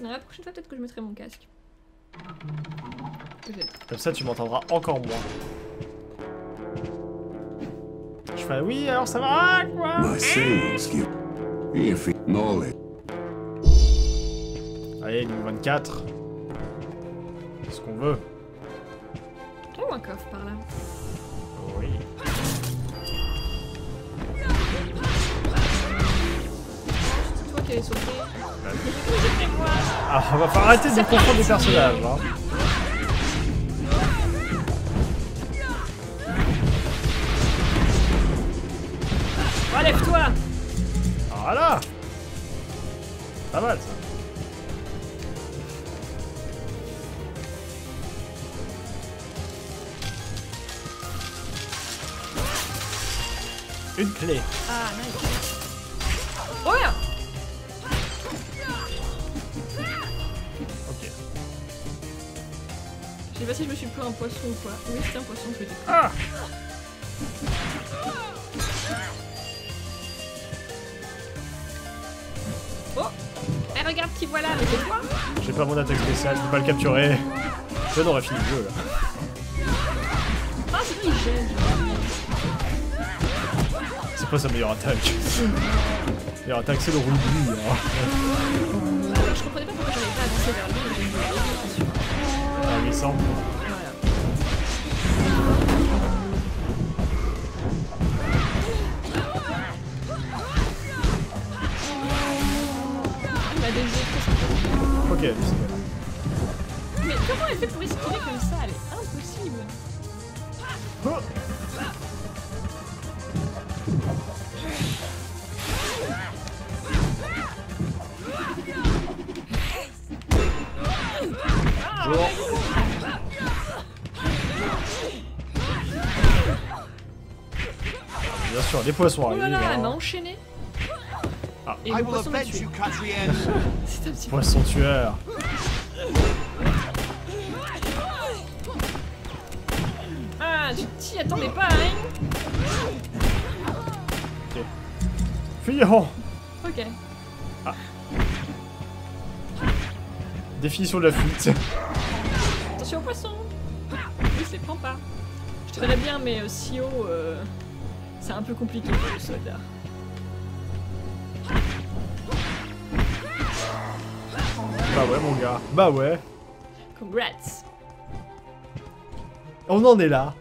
Non, la prochaine fois, peut-être que je mettrai mon casque. Peut-être. Comme ça, tu m'entendras encore moins. Je fais oui, alors ça va quoi it knowledge. Allez, niveau 24. C'est ce qu'on veut. Oh, un coffre par là? Oui. C'est toi qui allais sauter. Ah, on va pas arrêter de confondre les personnages. Hein. Relève-toi Voilà Pas mal ça. Une clé. Ah, nice. Un poisson ou quoi. Oui, c'était un poisson que j'ai Ah Oh Eh, regarde qui voilà, mais c'est toi J'ai pas mon attaque spéciale, je peux pas le capturer. Je aurait fini le jeu là. Ah, c'est lui, il gêne. C'est pas sa meilleure attaque. meilleure attaque c'est le roulis. Hein. Alors, je comprenais pas pourquoi j'arrivais pas à avancer vers lui, mais j'ai une bien sûr. À 800. Ok, c'est bon. Mais comment elle fait pour esquiver comme ça? Elle est impossible. Oh. Bien sûr, les poissons Oh arrivent. là là, elle m'a enchaîné. Ah. Et le poisson m'a tué. C'est un petit peu. Poisson tueur. Ah, tu t'y attendais pas, hein Fuyons Ok. Définition de la fuite. Attention au poisson Oui, je les prends pas. Je te verrais bien, mais euh, si haut, euh, c'est un peu compliqué pour le soldat. Bah ouais mon gars. Bah ouais. Congrats On en est là.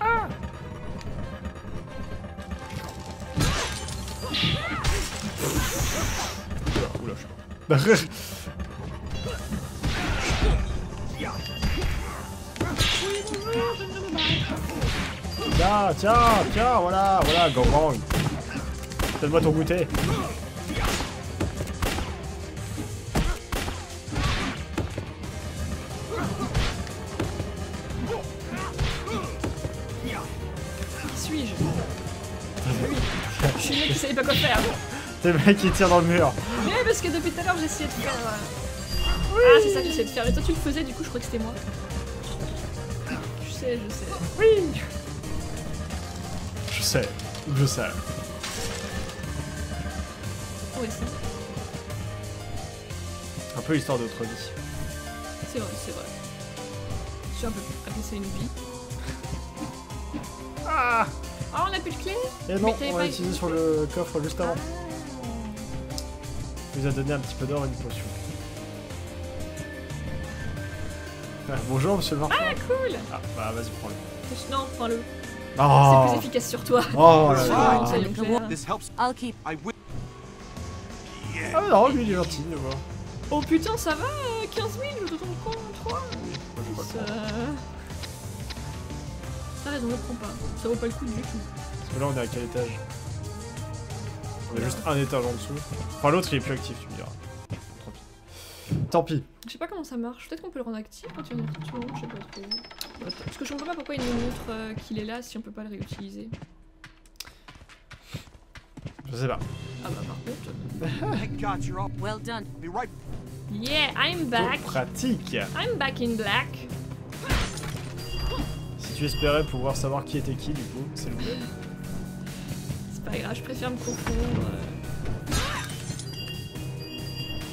Ah. Oula, je sais pas. Tiens, tiens, tiens, voilà, voilà, Gorong. Donne-moi ton goûter. Qui suis-je? Je suis le mec qui savait pas quoi faire. T'es le mec qui tire dans le mur. Mais parce que depuis tout à l'heure, j'essayais de faire... euh, Ah, c'est ça que j'essayais de faire. Et toi, tu le faisais, du coup, je crois que c'était moi. Je sais, je sais. Oui Je sais, je sais. C'est Un peu histoire d'autre vie. c'est vrai, c'est vrai. Je suis un peu appelé ça une vie. Ah Ah, on a plus de clé? Et non, Mais t'avais on l'a utilisé sur le coffre juste avant. Il nous a donné un petit peu d'or et une potion. Ah, bonjour monsieur le marchand. Ah, cool Ah, bah vas-y, prends-le. Non, prends-le. Oh C'est plus efficace sur toi. Oh là Sur là une, soyons clairs. This helps. I'll keep. I will. Ah non, lui il est gentil, je vois. Oh putain, ça va euh, 15 000, je te tombe con, 3 Moi, je vois pas. T'as raison, ne prends pas. Ça vaut pas le coup du tout. Parce que là on est à quel étage On est juste un étage en dessous. Enfin l'autre il est plus actif, tu me diras. Tant pis. Tant pis. Je sais pas comment ça marche. Peut-être qu'on peut le rendre actif quand il y en a je sais pas trop. Parce que je comprends pas pourquoi il nous montre euh, qu'il est là si on peut pas le réutiliser. Je sais pas. Ah bah par contre. Euh, well done. Be right. Yeah, I'm back. pratique. I'm back in black. Si tu espérais pouvoir savoir qui était qui, du coup, c'est le plaît. C'est pas grave, je préfère me confondre.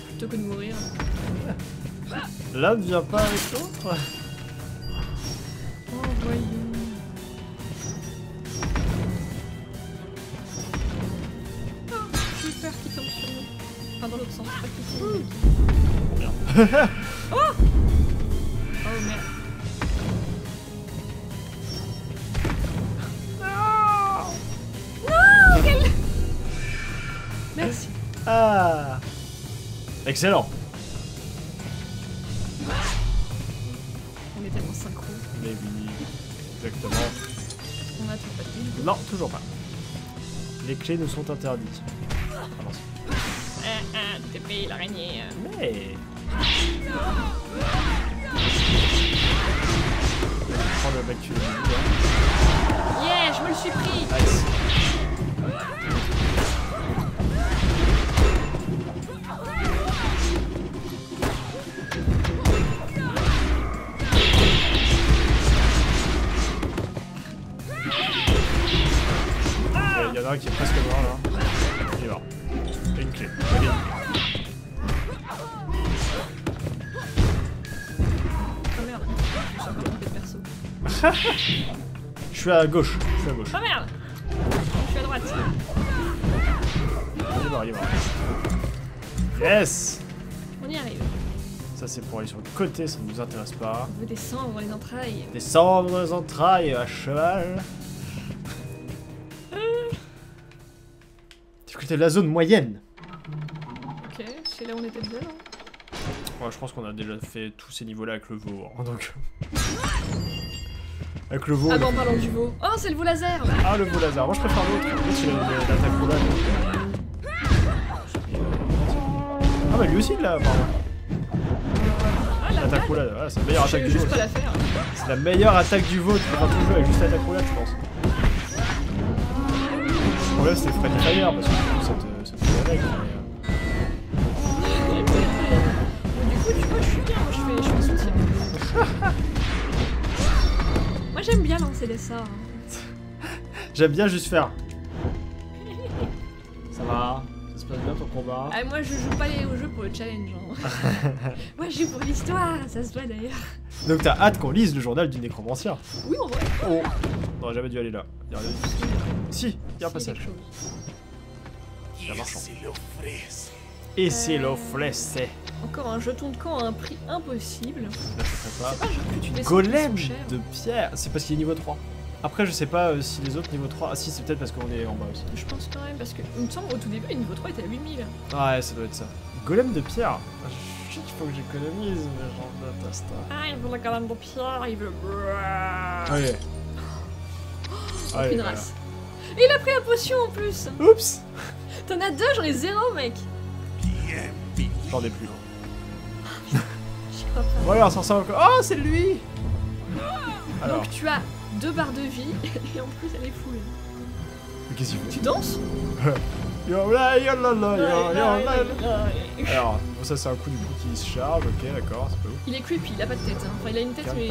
Plutôt que de mourir. L'un ne vient pas avec l'autre. Oh, voyons. Bien. Oh merde. Non quel... Merci. Ah Excellent On est tellement synchro. Mais oui, exactement. On a tout pas de Non, toujours pas. Les clés nous sont interdites. Ah ah, payé l'araignée. Mais... Prends le mec tu veux. Yeah, je me le suis pris Nice. Il y en a un qui est presque mort là. Il est mort. Et une clé. Ok. Je suis à gauche. Je suis à gauche. Oh merde Je suis à droite. Il est mort, il est mort. Yes On y arrive. Ça c'est pour aller sur le côté, ça ne nous intéresse pas. On veut descendre les entrailles. Descendre dans les entrailles à cheval. Du côté de la zone moyenne. Ok, c'est là où on était déjà. Ouais, je pense qu'on a déjà fait tous ces niveaux-là avec le veau. hein, donc... avec le veau. Ah le- bah en parlant du veau. Oh, c'est le veau laser là Ah, le veau laser. Moi je préfère l'autre. Une- l'attaque roulade. Ah bah lui aussi il l'a apparemment. Ah la L'attaque roulade, ouais, c'est la meilleure attaque du faire. C'est la meilleure attaque du veau. Tu peux tout jouer avec juste l'attaque roulade je pense. Le problème c'est Freddy Fire parce que du coup, ça je suis bien, moi je fais, je fais soutien. moi j'aime bien lancer des sorts. J'aime bien juste faire. Ça va Ça se passe bien ton combat Ah, moi je joue pas les- aux jeux pour le challenge. hein. moi je joue pour l'histoire, ça se voit d'ailleurs. Donc t'as hâte qu'on lise le journal du nécromancien Oui. Oh On aurait jamais dû aller là. Y a rien. Si, y a un passage. un marchand. Et c'est Euh. l'offlesse. Encore un jeton de camp à un prix impossible. Là, je sais pas. C'est pas genre que tu descends Golem de pierre. C'est parce qu'il est niveau 3. Après, je sais pas euh, si les autres niveau 3. Ah, si, c'est peut-être parce qu'on est en bas aussi. Je pense quand même, parce que il me semble au tout début, le niveau 3 était à 8000. Ouais, ça doit être ça. Golem de pierre. Ah, Shit, il faut que j'économise, mais j'en déteste. Ah, il veut la golem de pierre, il veut. Allez. Aucune Allez, voilà. race. Et il a pris la potion en plus Oups T'en as deux, j'en ai zéro, mec. J'en ai plus. J'y crois pas. Voilà, sans ça encore. Oh, c'est lui Alors, Donc tu as deux barres de vie, et en plus elle est full. mais qu'est-ce qu'il fait Tu danses Yo la yo la la yo yo la la. Alors, bon, ça c'est un coup du coup qui se charge, ok, d'accord, c'est pas ouf. Il est creepy, il a pas de tête. Hein. Enfin, il a une tête, mais.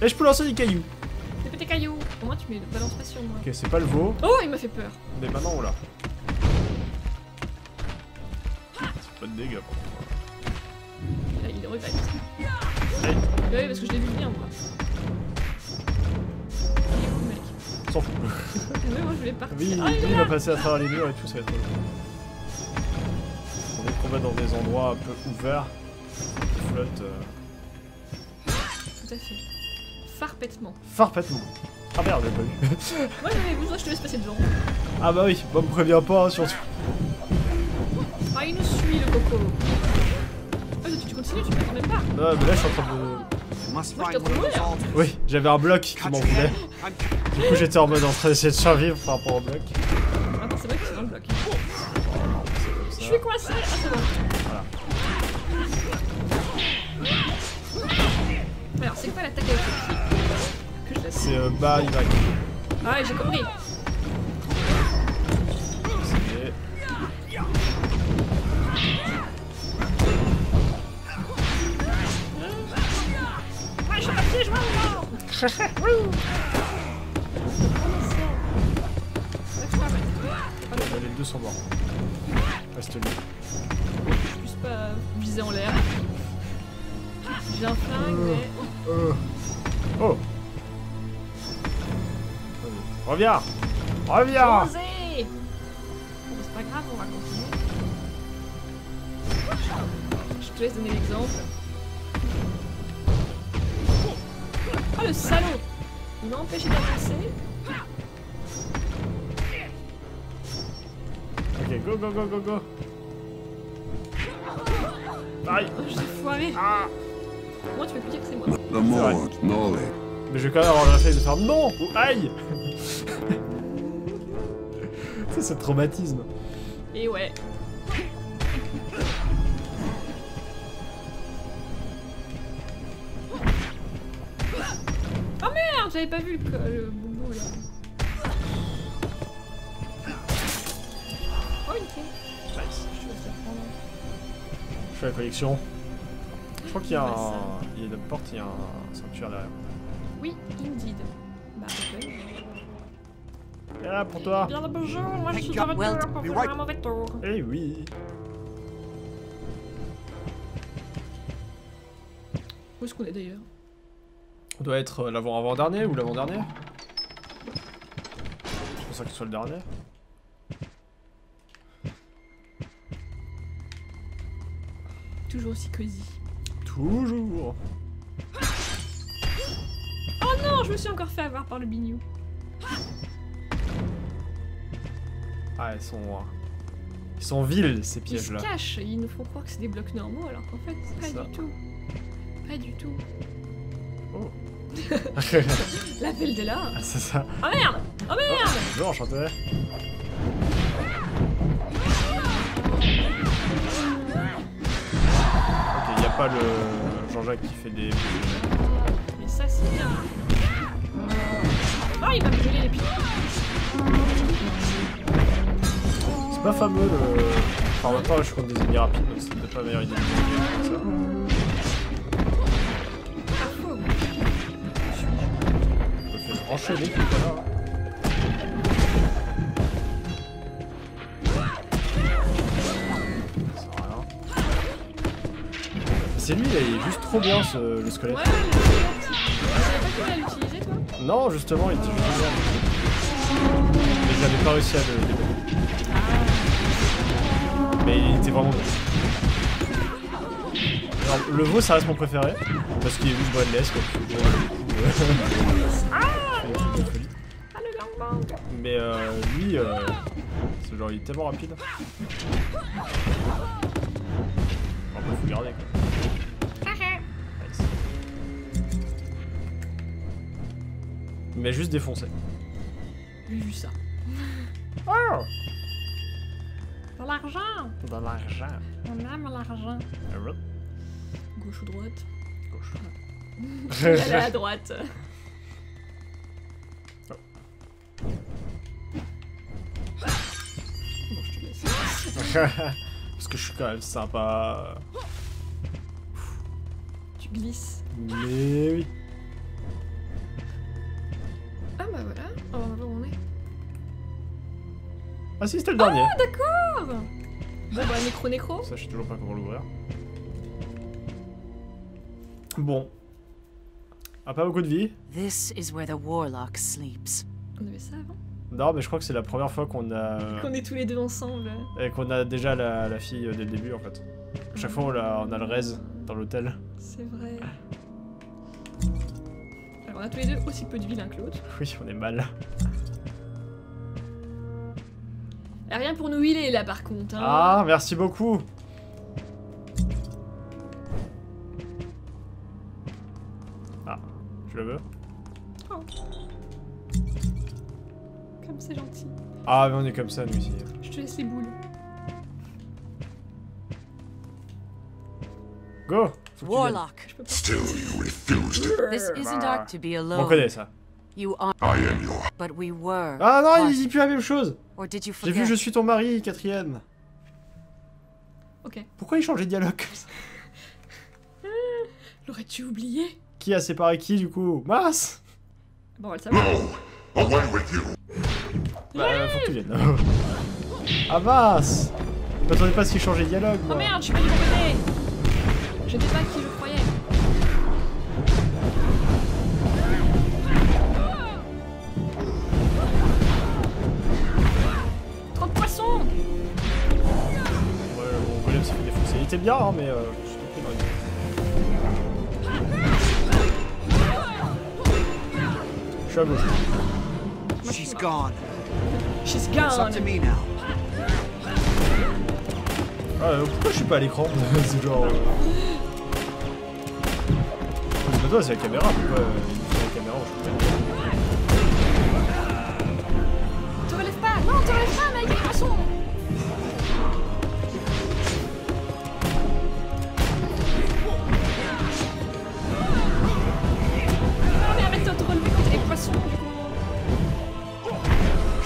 Et je peux lancer des cailloux. Des petits cailloux. Au moins, tu me balances pas sur moi. Ok, c'est pas le veau, Oh, il m'a fait peur. mais maintenant on l'a. Pas de dégâts pour moi. Là, il regrette. Allez. Oui, parce que je l'ai vu venir, moi. Il est où, mec S'en fout. Mais moi, je voulais partir. Oui, Ah, il va passer à travers les murs et tout, ça va être. On est combat dans des endroits un peu ouverts. qui flottent. Euh... Tout à fait. Farpètement. Farpètement. Ah merde, j'ai pas vu. Moi, j'avais besoin, je te laisse passer devant. ah bah oui, bon, me préviens pas, hein, surtout. Ah, il nous suit, le coco. Ah, tu, tu continues, tu m'attends même pas. Non, mais là je suis en train de. Moi, je. Oui, j'avais un bloc qui m'en voulait. Du coup, j'étais en mode en train d'essayer de survivre par rapport au bloc. Attends, c'est vrai que c'est dans le bloc. Je ça. suis coincé. Ah, c'est bon. Voilà. Alors, c'est quoi l'attaque avec le. C'est euh, bas, Y. Ah, ouais, j'ai compris. Je moi, Les deux sont morts. Reste lui. Je plus pas viser en l'air. J'ai un flingue, mais... Euh. Oh. Reviens Reviens c'est pas grave, on va continuer. Je te laisse donner l'exemple. Ah le salaud Il m'a empêché d'avancer. Ok, go, go, go, go, go Aïe Oh, je l'ai foiré. Ah Moi, tu peux plus dire que c'est moi. The more knowledge. Mais je vais quand même avoir le réflexe de faire non ou aïe C'est ce traumatisme. Et ouais. J'avais pas vu le, le boubou là. Oh une clé. Nice. Je fais la collection. Je crois qu'il y a un... ça. Il y a une porte, il y a un sanctuaire derrière. Oui, indeed. Bah ok. Et là, pour toi Bien le bonjour, moi je suis de retour pour faire right- un mauvais tour. Eh oui Où est-ce qu'on est d'ailleurs? On doit être euh, l'avant-avant-dernier ou l'avant-dernier Je pense pas qu'il soit le dernier. Toujours aussi cosy. Toujours Oh non, je me suis encore fait avoir par le bignou. Ah, ils sont... euh, Ils sont vils, ces Ils se pièges-là. cachent, ils nous font croire que c'est des blocs normaux alors qu'en fait, pas ça. du tout. Pas du tout. Oh L'appel de là. Ah, c'est ça. Oh merde Oh merde Bonjour, enchanté. Ok, y a pas le Jean-Jacques qui fait des... Mais ça c'est bien. Oh, il va me geler les pieds. C'est pas fameux le... Enfin, en même temps, je contre des ennemis rapides, donc c'est peut-être pas la meilleure idée de jouer Tout à l'heure. C'est lui, il est juste trop bien, ce, le squelette. Ouais, pas l'utiliser toi Non, justement, il était juste génial. Mais j'avais pas réussi à le débloquer. Mais il était vraiment bien. Alors, le veau, ça reste mon préféré. Parce qu'il est juste boneless, quoi. Je fais Mais euh, lui, euh, c'est genre, il est tellement rapide. On peut faut garder, quoi. Nice. Mais juste défoncer. J'ai vu ça. Oh Dans l'argent Dans l'argent. On aime l'argent. Alright. Gauche ou droite? Gauche. Elle est à droite. Parce que je suis quand même sympa. Tu glisses. Mais oui. Ah bah voilà, on va voir où on est. Ah si, c'était le dernier. D'accord Bon bah nécro nécro. Ça, je sais toujours pas comment l'ouvrir. Bon. Ah, pas beaucoup de vie. This is where the warlock sleeps. On avait ça avant Non, mais je crois que c'est la première fois qu'on a. Qu'on est tous les deux ensemble. Et qu'on a déjà la, la fille dès le début en fait. Chaque fois on a, on a le raise dans l'hôtel. C'est vrai. Alors on a tous les deux aussi peu de vie l'un que l'autre. Oui, on est mal. Et rien pour nous healer là par contre. Hein. Ah, merci beaucoup. Ah, tu le veux Ah, mais on est comme ça nous ici. Je te laisse les boules. Go. Warlock. Still you refused it. this isn't our to be On alone. connaît ça. You are, I am your but we were. Ah non, il dit plus la même chose Or did you J'ai vu? Je suis ton mari, quatrième. Ok. Pourquoi il changeait de dialogue comme ça L'aurais-tu oublié? Qui a séparé qui du coup? Mince Bon, on va le savoir. no. Away with you. Bah, faut que tu viennes. ah mince Je m'attendais pas à ce qu'il change les dialogues, Oh moi. merde, je suis pas du bon côté J'étais pas qui je croyais. Trop de poissons Ouais, mon golem s'est fait défoncer. Il était bien, hein, mais euh, je suis tombé dans les- Je suis à gauche. She's gone. She's It's up to gone me now. Ah, euh, pourquoi je suis pas à l'écran C'est genre. Euh... C'est pas toi, c'est la caméra. Pourquoi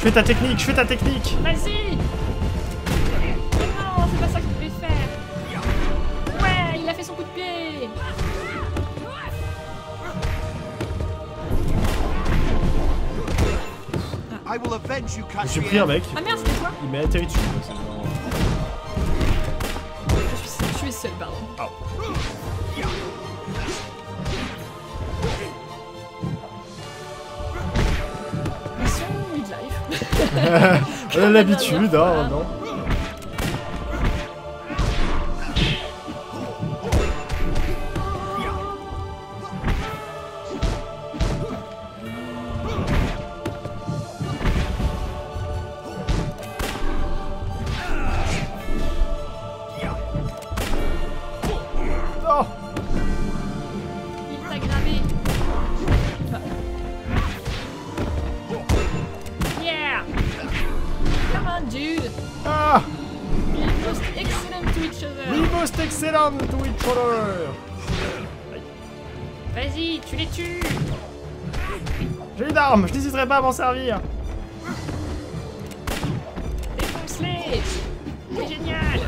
fais ta technique, je fais ta technique Vas-y non, c'est pas ça que je voulais faire Ouais, il a fait son coup de pied I will avenge you, Je suis pris un mec. Ah merde, c'était toi Il m'a atterri dessus. je suis, je suis seule, pardon. Ah. A l'habitude, hein, non most excellent to each other Vas-y, tu les tues! J'ai une arme, je n'hésiterai pas à m'en servir Défonce-les! C'est génial!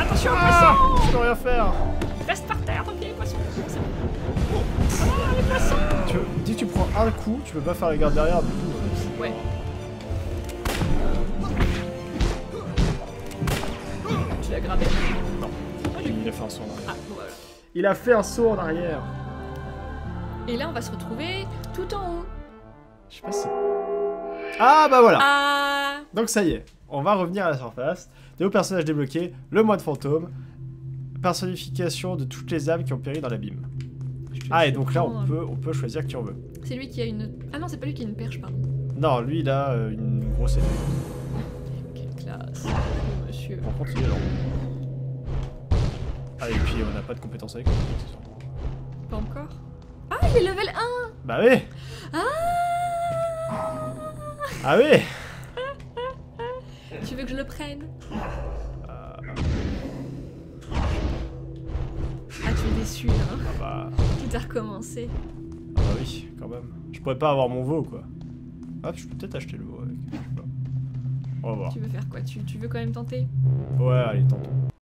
Attention aux Ah poissons! Je peux rien faire Reste par terre, y a les poissons! Oh, les poissons! tu, Dès que tu prends un coup, tu peux pas faire la garde derrière, du coup... Ouais. Tu l'as grabé. Il a fait un saut en arrière. Ah, bon, voilà. Il a fait un saut en arrière Et là, on va se retrouver tout en haut. Je sais pas si... Ah bah voilà Ah! Donc ça y est, on va revenir à la surface. Nouveaux personnages débloqués, le moine fantôme, personnification de toutes les âmes qui ont péri dans l'abîme. Ah et donc là on peut, on peut choisir qui on veut. C'est lui qui a une. Ah non, c'est pas lui qui a une perche, pardon. Non, lui il a euh, une grosse épée. Quelle classe. Monsieur. Ah et puis on n'a pas de compétences avec accessoirement. Pas encore. Ah, il est level 1 Bah oui Ah Ah oui Tu veux que je le prenne? Ah, tu es déçu, hein Ah bah, Tout a recommencé? ah bah oui, quand même. Je pourrais pas avoir mon veau quoi. Hop, je peux peut-être acheter le veau avec. Je sais pas. On va voir. Tu veux faire quoi? Tu, tu veux quand même tenter? Ouais, allez, tentons.